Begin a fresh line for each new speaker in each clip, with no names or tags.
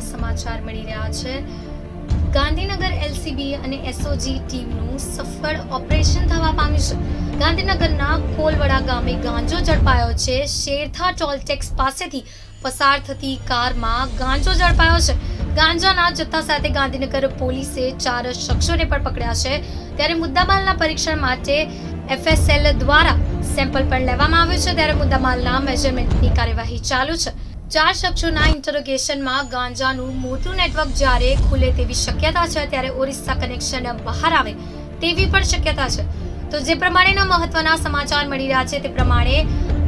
સમાચાર મળી રહ્યા છે. ગાંધીનગર એલસીબી અને એસઓજી ટીમનું સફળ ઓપરેશન થવા પામ્યું છે. ગાંધીનગરના કોલવડા ગામે ગાંજો ઝડપાયો છે. શેરથા ટોલ ટેક્સ પાસેથી પસાર થતી કારમાં ગાંજો ઝડપાયો છે. ગાંજાના જથ્થા સાથે ગાંધીનગર પોલીસે ચાર શખ્સોને પણ પકડ્યા છે. ત્યારે મુદ્દામાલના પરીક્ષણ માટે એફએસએલ દ્વારા સેમ્પલ પણ લેવામાં આવ્યું છે. ત્યારે મુદ્દામાલના મેજરમેન્ટની કાર્યવાહી ચાલુ છે. ચાર શખ્સોના ઇન્ટરોગેશનમાં ગાંજાનું મોટું નેટવર્ક જ્યારે ખુલે તેવી શક્યતા છે, ત્યારે ઓરિસ્સા કનેક્શન બહાર આવે તેવી પણ શક્યતા છે. તો જે પ્રમાણેના મહત્વના સમાચાર મળી રહ્યા છે, તે પ્રમાણે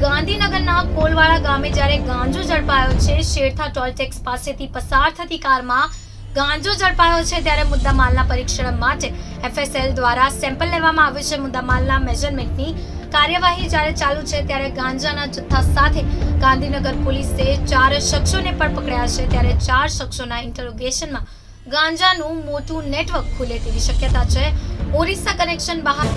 ગાંધીનગરના કોલવાડા ગામે જ્યારે ગાંજો ઝડપાયો છે, શેરથા ટોલટેક્સ પાસેથી પસાર થતી કારમાં ગાંજો ઝડપાયો છે ત્યારે મુદ્દામાલના પરીક્ષણ માટે એફએસએલ દ્વારા સેમ્પલ લેવામાં આવ્યું છે. મુદ્દામાલના મેજરમેન્ટની કાર્યવાહી જ્યારે ચાલુ છે ત્યારે ગાંજાના જથ્થા સાથે ગાંધીનગર પોલીસે ચાર શખ્સોને પણ પકડ્યા છે. ત્યારે ચાર શખ્સોના ઇન્ટરોગેશનમાં ગાંજાનું મોટું નેટવર્ક ખુલે તેવી શક્યતા છે. ઓરિસ્સા કનેક્શન બહાર